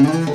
Mm-hmm.